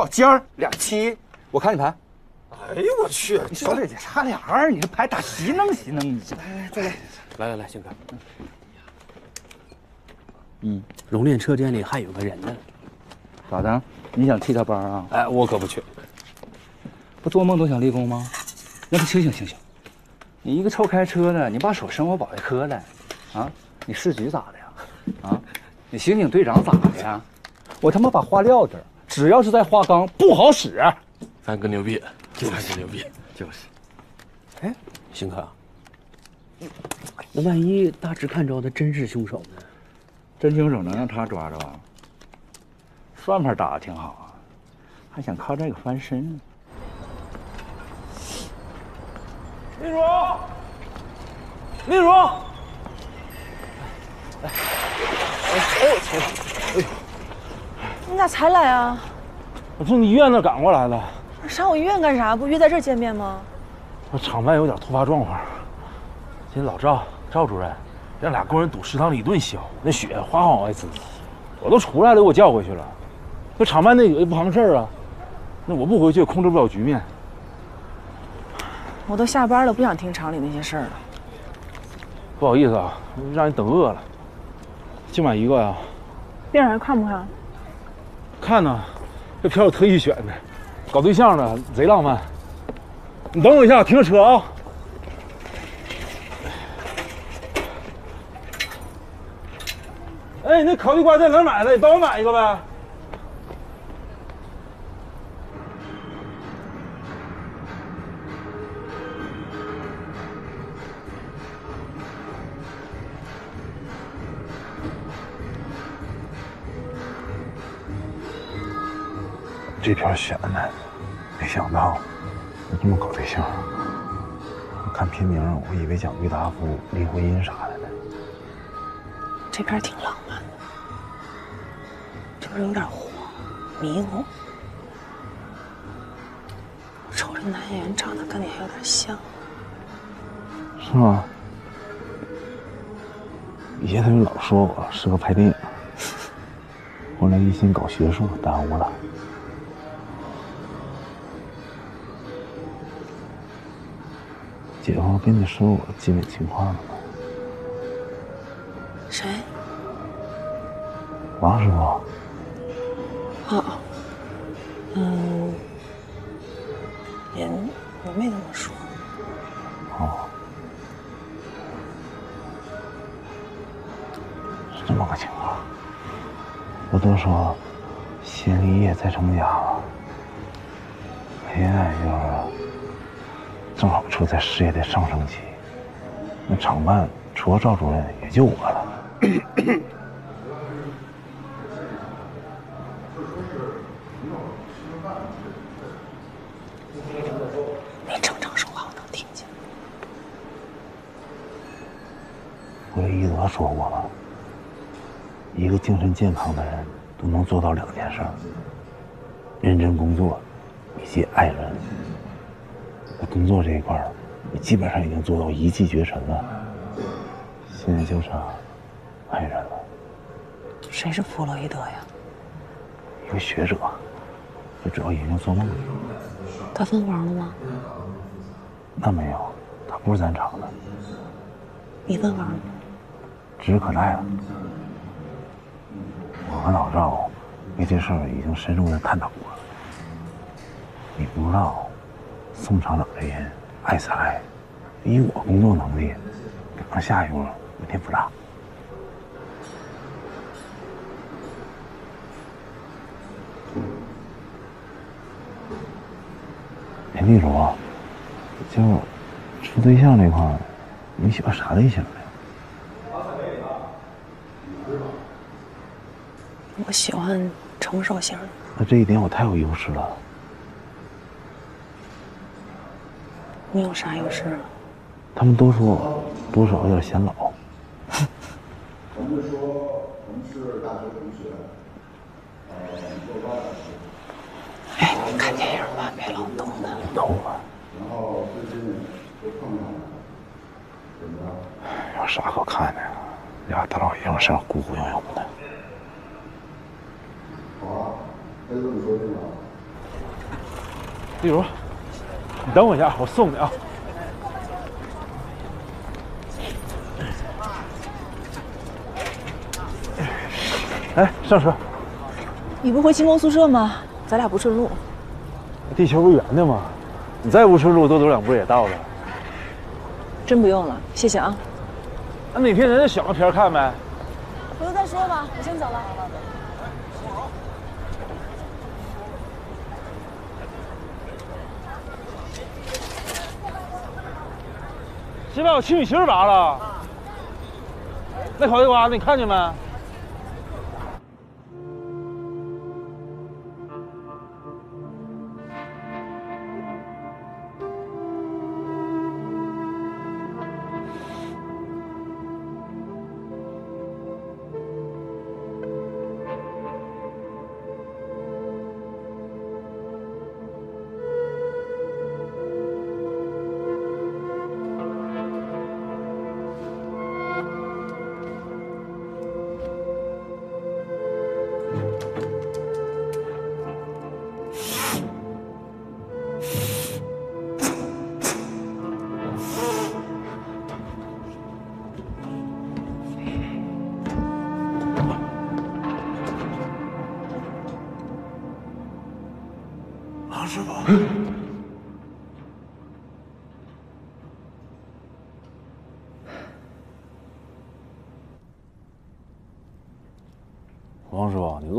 十道尖儿俩七，我看你牌。哎呦我去！你手里这差俩二，你这牌打稀弄稀弄你这。再来，来来来，星哥，嗯，熔炼车间里还有个人呢。咋的？你想替他班啊？哎，我可不去。不做梦都想立功吗？让他清醒清醒。你一个臭开车的，你把手伸我保卫科来，啊？你市局咋的呀？啊？你刑警队长咋的呀？我他妈把话撂这儿，只要是在花岗不好使。咱哥牛逼，咱哥牛逼，就是。哎，星哥，那万一大志看着的真是凶手呢？真凶手能让他抓着啊？算盘打的挺好啊，还想靠这个翻身？秘书，秘书，哎呦我天！你咋才来啊？我从你医院那赶过来的。上我医院干啥？不约在这儿见面吗？我厂办有点突发状况，今天老赵赵主任让俩工人堵食堂里一顿削，那血哗哗往外滋。我都出来了，给我叫回去了。那厂办那有一不行事儿啊，那我不回去控制不了局面。我都下班了，不想听厂里那些事儿了。不好意思啊，让你等饿了。就买一个呀？病人看不看？看呢，这票我特意选的。搞对象的贼浪漫。你等我一下，停车啊！哎，那烤地瓜在哪买的？你帮我买一个呗。这片选的，没想到你这么搞对象。我看片名，我以为讲郁达夫、林徽因啥的呢。这片挺浪漫的，就是有点慌，迷糊。我瞅这男演员长得跟你还有点像。是吗？以前他就老说我适合拍电影，后来一心搞学术，耽误了。姐夫跟你说我基本情况了吗？谁？王师傅。哦，嗯，也我没怎么说。哦，是这么个情况。不都说先立业再成家吗？现在就是正好处在事业的上升期。那厂办除了赵主任，也就我了。你正常说话，我能听见。不是一德说过了？一个精神健康的人都能做到两件事：认真工作以及爱人。在工作这一块儿，我基本上已经做到一骑绝尘了，现在就差爱人了。谁是弗洛伊德呀？一个学者，他主要研究做梦。他分房了吗？那没有，他不是咱厂的，你分房了吗？指日可待了。我和老赵为这事儿已经深入的探讨过了。你不知道，宋厂长这人爱财，以我工作能力，给上下一步问题不大。哎，丽茹，就处对象这块儿，你喜欢啥类型的？我喜欢成熟型的。那这一点我太有优势了。你有啥优势啊？他们都说我多少有点显老。我们说我们是大学同学，呃，做高老师。哎，看电影吧，别老动弹。动啊！然后最近又碰上了，怎么着？有啥可看的呀？俩大老爷们身上鼓鼓悠悠的。好啊，那就这么说定了。丽茹，你等我一下，我送你啊。哎，上车。你不回新工宿舍吗？咱俩不顺路。地球不圆的吗？你再不顺路，多走两步也到了。真不用了，谢谢啊。那哪天咱再选个片看呗？回头再说吧，我先走了。先把我七米芯拔了。那烤地瓜你看见没？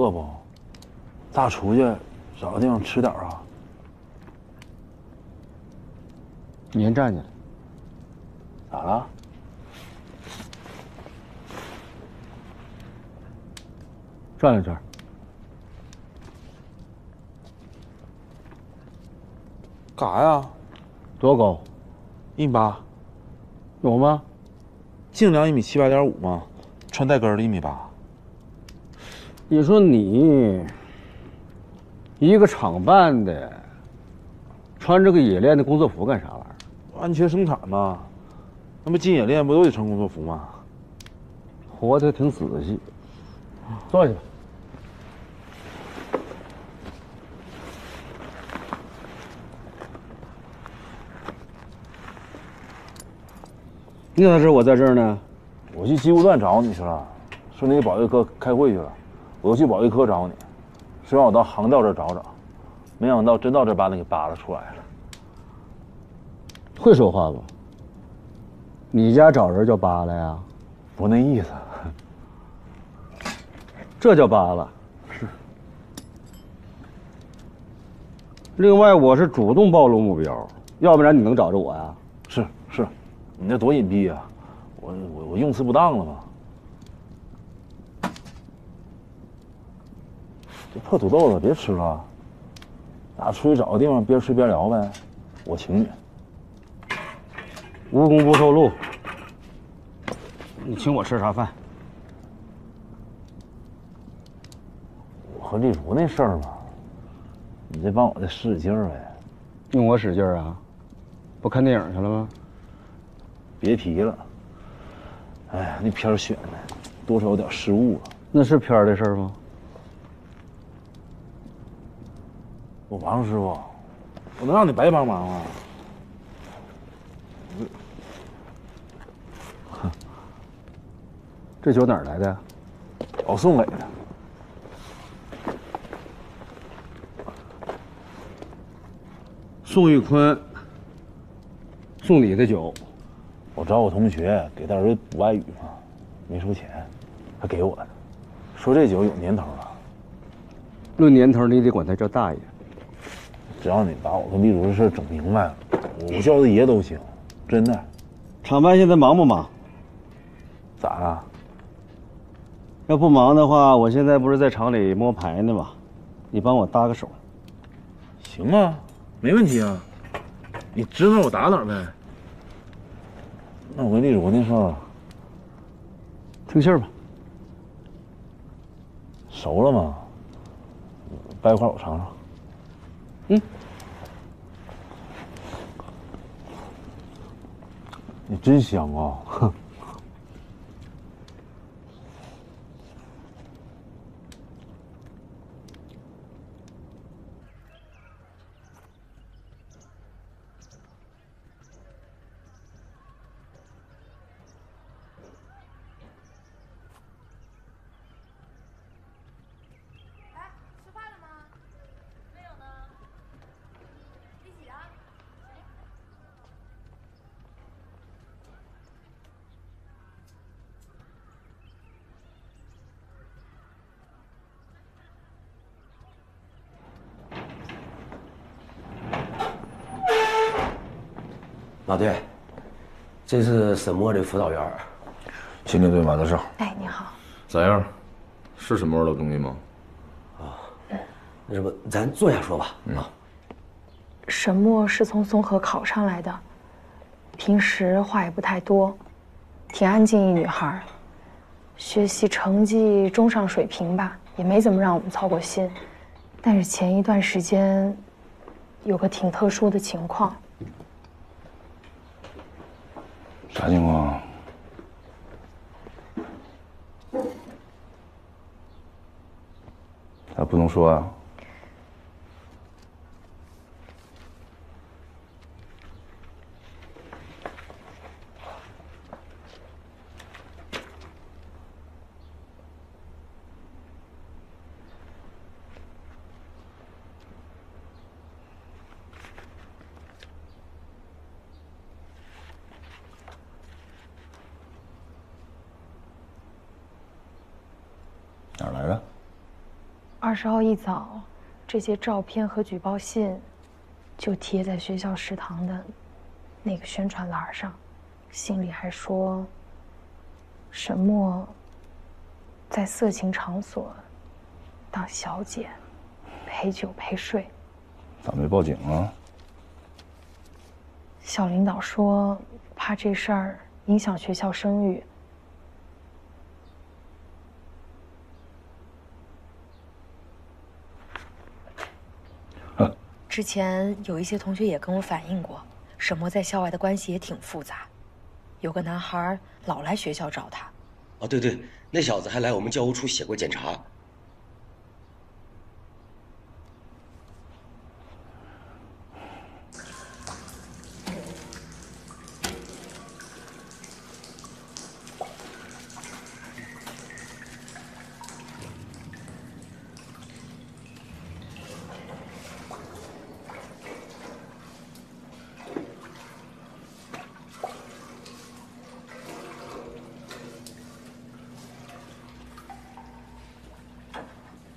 饿不？大出去找个地方吃点啊。你先站起来。咋了？转两圈。干啥呀？多高？一米八。有吗？净量一米七八点五吗？穿带跟儿的一米八。你说你一个厂办的，穿这个冶炼的工作服干啥玩意儿？安全生产嘛，那不进冶炼不都得穿工作服吗？活的挺仔细。坐下吧。你咋知道我在这儿呢？我去机务段找你去了，说那个保卫科开会去了，我又去保卫科找你，说让我到航道这儿找找，没想到真到这把你给扒拉出来了。会说话不？你家找人叫扒拉呀？不那意思。这叫扒拉。是。另外，我是主动暴露目标，要不然你能找着我呀？是是，你那多隐蔽啊！我我我用词不当了吗？这破土豆子别吃了，咱出去找个地方边吃边聊呗，我请你。无功不受禄。你请我吃啥饭？我和丽茹那事儿嘛，你再帮我再使使劲儿呗。用我使劲儿啊？不看电影去了吗？别提了。哎呀，那片儿选的多少有点失误了。那是片儿的事儿吗？我王师傅，我能让你白帮忙吗？这酒哪儿来的？我送给的。宋玉坤送你的酒，我找我同学给他儿子补外语嘛，没收钱，他给我的，说这酒有年头了，论年头你得管他叫大爷。只要你把我跟丽茹的事整明白了，我叫他爷都行，真的。厂办现在忙不忙？咋了？要不忙的话，我现在不是在厂里摸牌呢吗？你帮我搭个手。行啊，没问题啊，你指哪我打哪呗。那我跟丽茹那事儿，听信儿吧。熟了吗？掰一块我尝尝。嗯。你真香啊！哼。老队，这是沈墨的辅导员。刑警队马德胜。哎，你好。咋样？是沈墨的东西吗？啊，那什么，咱坐下说吧。啊。沈墨是从松河考上来的，平时话也不太多，挺安静一女孩，学习成绩中上水平吧，也没怎么让我们操过心。但是前一段时间，有个挺特殊的情况。啥情况？咋不能说啊？十号一早，这些照片和举报信就贴在学校食堂的那个宣传栏上，信里还说沈墨在色情场所当小姐，陪酒陪睡。咋没报警啊？校领导说怕这事儿影响学校声誉。之前有一些同学也跟我反映过，沈墨在校外的关系也挺复杂，有个男孩老来学校找他。哦，对对，那小子还来我们教务处写过检查。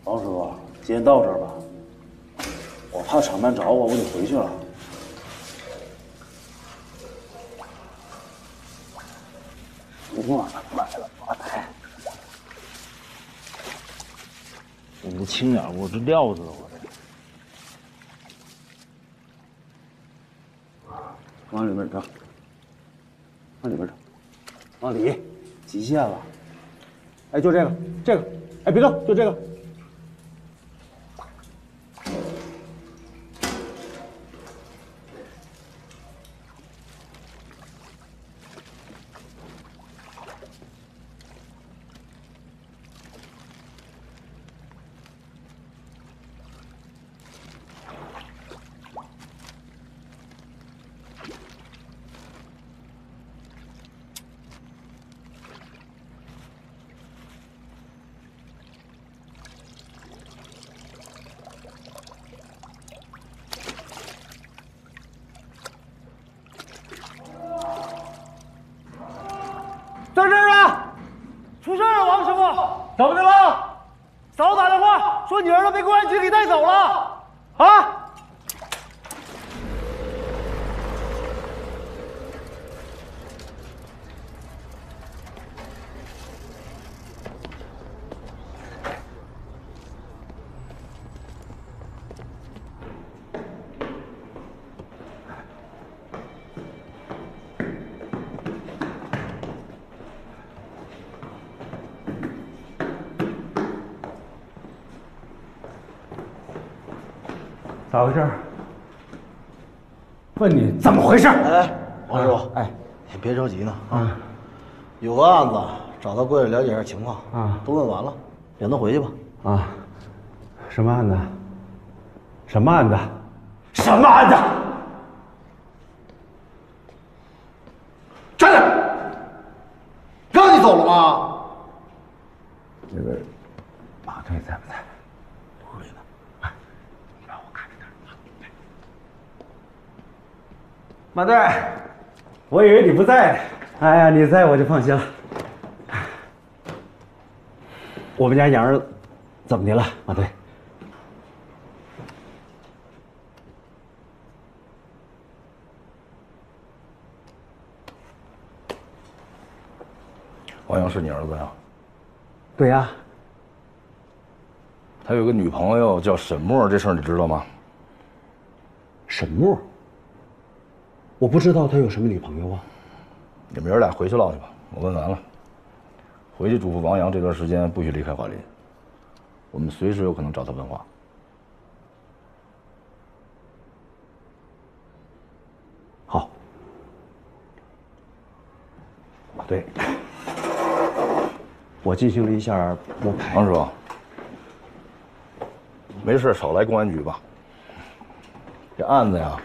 王师傅，今天到这儿吧。我怕厂办找我，我得回去了。我买了马台，你这料子，我，往里边整，往里边整，往里，极限了。哎，就这个，这个，哎，别动，就这个。怎么的了？嫂子打电话说你儿子被公安局给带走了，咋回事？问你怎么回事？哎，王师傅，哎，你别着急呢啊，有个案子，找他过来了解一下情况啊，都问完了，领他回去吧。啊，什么案子？什么案子？什么案子？站着！让你走了吗？那个马队在不在？屋里呢。马队，我以为你不在呢。哎呀，你在我就放心了。我们家杨儿怎么的了，马队？王阳是你儿子呀？对呀。他有个女朋友叫沈墨，这事儿你知道吗？沈墨？我不知道他有什么女朋友啊。你们爷俩回去唠去吧，我问完了。回去嘱咐王阳这段时间不许离开华林，我们随时有可能找他问话。好。马队，我进行了一下摸排。王师傅，没事少来公安局吧。这案子呀，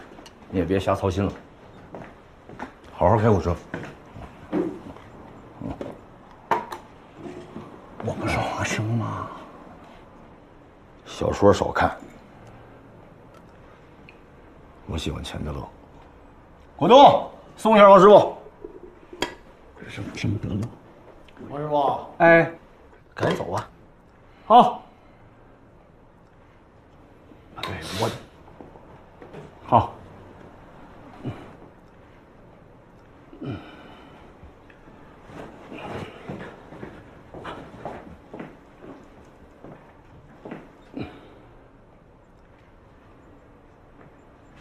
你也别瞎操心了，好好开火车。我不是华生吗？小说少看，我喜欢钱德勒。果冻，送一下王师傅。什么什么德勒？王师傅，哎，赶紧走吧。好。马队，我好。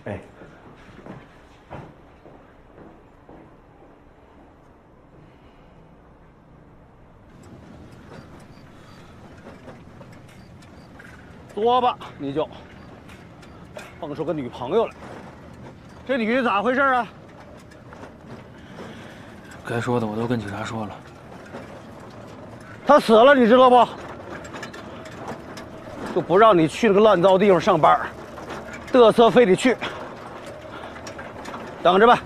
哎，多吧，你就蹦出个女朋友来，这女的咋回事啊？该说的我都跟警察说了。她死了，你知道不？就不让你去那个乱糟地方上班，嘚瑟非得去，等着吧。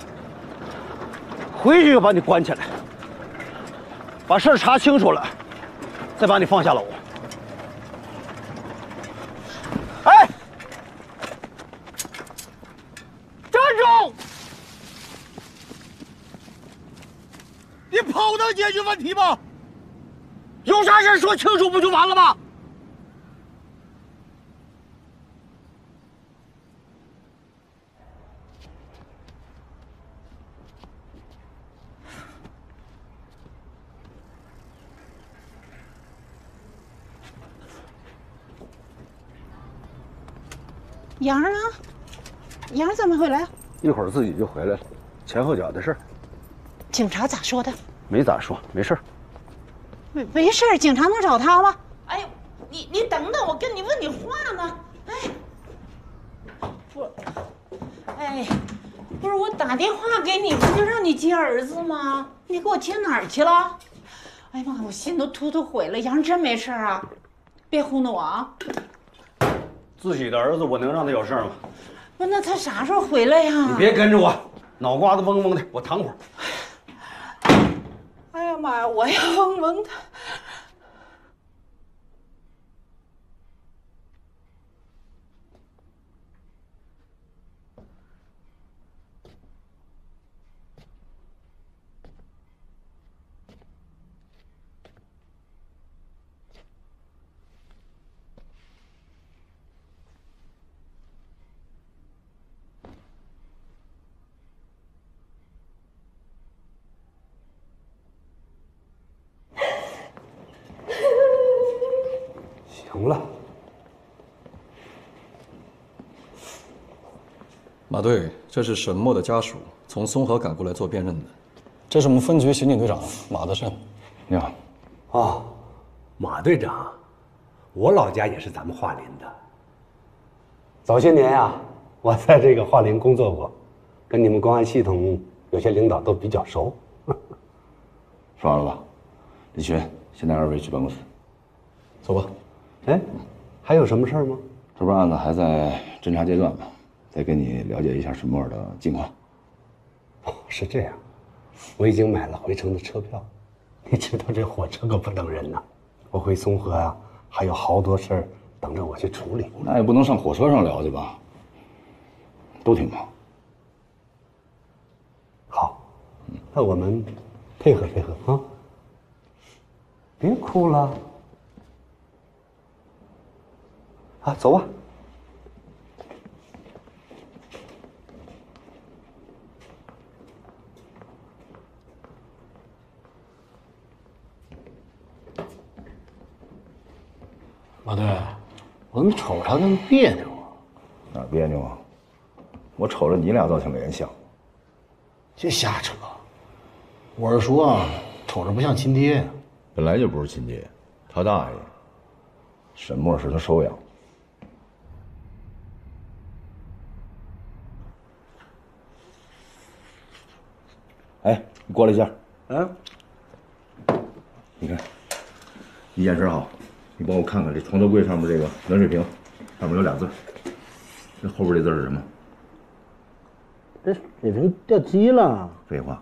回去就把你关起来，把事儿查清楚了，再把你放下楼。哎，站住！你跑能解决问题吗？有啥事说清楚不就完了吗？杨儿啊，杨儿怎么回来？一会儿自己就回来了，前后脚的事儿，警察咋说的？没咋说，没事儿。没没事儿，警察能找他吗？哎，你你等等，我跟你问你话呢。哎，不，哎，不是我打电话给你，不就让你接儿子吗？你给我接哪儿去了？哎呀妈，我心都突突毁了。杨真没事儿啊？别糊弄我啊！自己的儿子，我能让他有事儿吗？不，那他啥时候回来呀？你别跟着我，脑瓜子嗡嗡的，我躺会儿。哎呀妈呀，我也嗡嗡的。成了。马队，这是沈墨的家属从松河赶过来做辨认的。这是我们分局刑警队长马德胜。你好。哦，马队长，我老家也是咱们桦林的。早些年呀、我在这个桦林工作过，跟你们公安系统有些领导都比较熟。说完了吧？李群，先带二位去办公室。走吧。哎，还有什么事儿吗？这边案子还在侦查阶段吧，再跟你了解一下沈墨的近况。哦，是这样，我已经买了回程的车票。你知道这火车可不等人呐，我回松河啊，还有好多事儿等着我去处理。那也不能上火车上聊去吧？都挺忙。好，那我们配合配合啊！别哭了，啊，走吧。马队，我怎么瞅着他那么别扭啊？哪儿别扭啊？我瞅着你俩倒挺联想。这瞎扯！我是说啊，瞅着不像亲爹呀。本来就不是亲爹，他大爷。沈墨是他收养。哎，你过来一下。嗯。你看，你眼神好，你帮我看看这床头柜上面这个暖水瓶，上面有俩字。这后边这字是什么？这水瓶掉漆了。废话，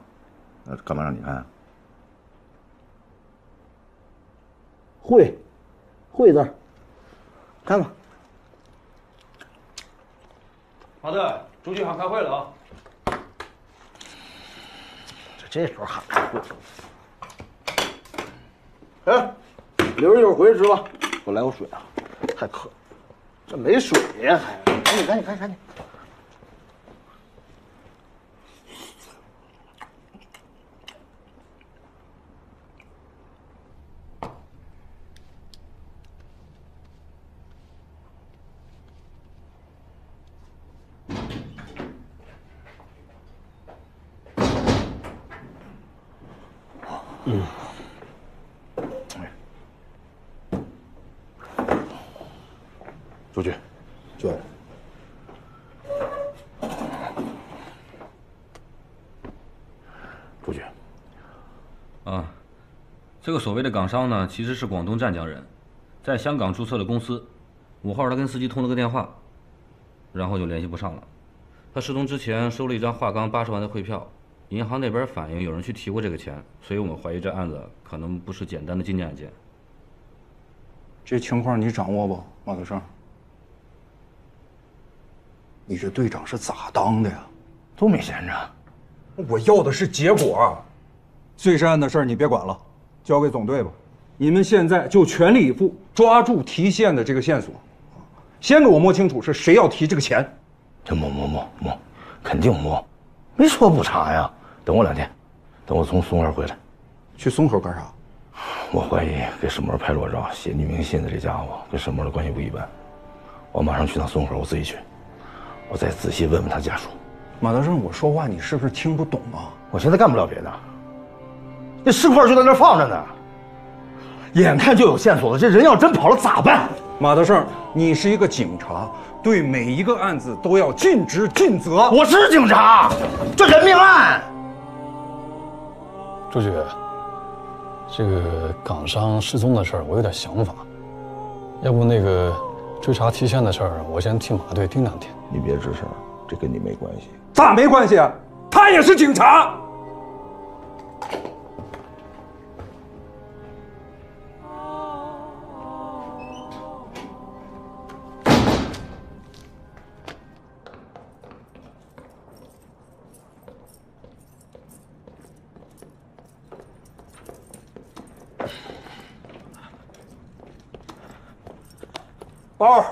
那干嘛让你看啊？会，会字儿，看吧。马队，朱局喊开会了啊！这这时候喊开会。哎，留着一会儿回去吃吧。我来口水啊，太渴了。这没水呀，还赶紧赶紧赶紧赶紧。出去。对。出去。啊，这个所谓的港商呢，其实是广东湛江人，在香港注册了公司。五号他跟司机通了个电话，然后就联系不上了。他失踪之前收了一张华钢八十万的汇票，银行那边反映有人去提过这个钱，所以我们怀疑这案子可能不是简单的经济案件。这情况你掌握不，马德胜？你这队长是咋当的呀？都没闲着。我要的是结果。碎尸案的事儿你别管了，交给总队吧。你们现在就全力以赴抓住提现的这个线索，先给我摸清楚是谁要提这个钱。这摸摸摸摸，肯定摸，没说不查呀。等我两天，等我从松河回来。去松河干啥？我怀疑给沈墨拍裸照、写匿名信的这家伙跟沈墨的关系不一般。我马上去趟松河，我自己去，我再仔细问问他家属。马德胜，我说话你是不是听不懂啊？我现在干不了别的，那尸块就在那儿放着呢，眼看就有线索了，这人要真跑了咋办？马德胜，你是一个警察，对每一个案子都要尽职尽责。我是警察，这人命案。朱局，这个港商失踪的事儿，我有点想法。要不那个追查提现的事儿，我先替马队盯两天。你别吱声，这跟你没关系。咋没关系啊？他也是警察。包。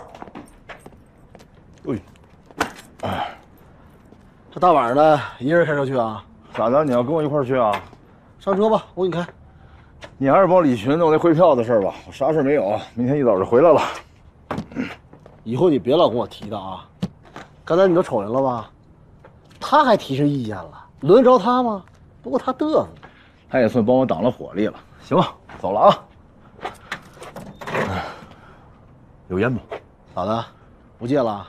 喂，哎，这大晚上的，一个人开车去啊？咋的？你要跟我一块儿去啊？上车吧，我给你开。你还是帮李群弄那汇票的事儿吧，我啥事儿没有，明天一早就回来了。以后你别老跟我提他啊！刚才你都瞅见了吧？他还提上意见了，轮得着他吗？不过他嘚瑟，他也算帮我挡了火力了。行了，走了啊。有烟不？咋的？不戒了？